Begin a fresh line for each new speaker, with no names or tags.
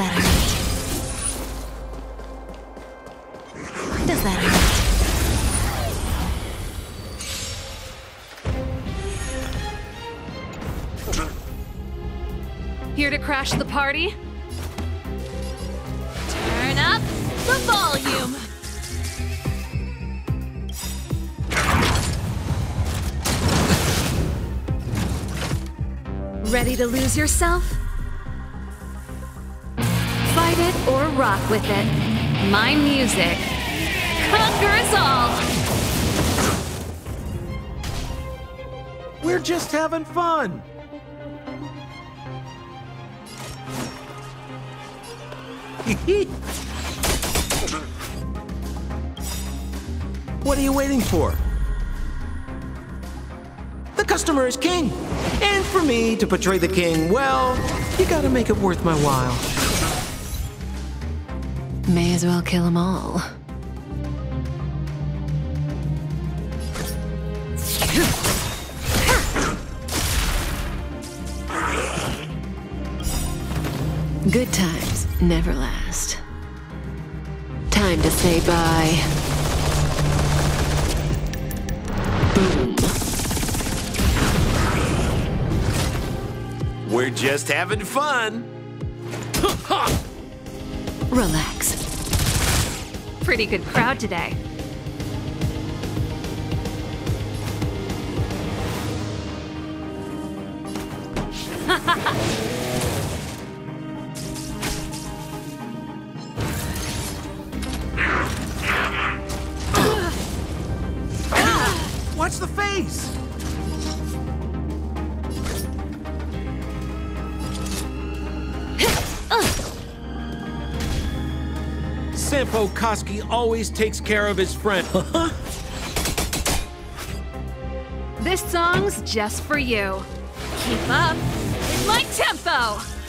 that hurt? Does that hurt?
Here to crash the party? Turn up the volume! Ready to lose yourself? It or rock with it. My music conquers all!
We're just having fun. what are you waiting for? The customer is king. And for me to portray the king, well, you gotta make it worth my while.
May as well kill them all. Good times never last. Time to say bye. Boom.
We're just having fun.
Relax.
Pretty good crowd today.
Watch the face. Sampo Koski always takes care of his friend. Uh-huh.
This song's just for you. Keep up with my tempo!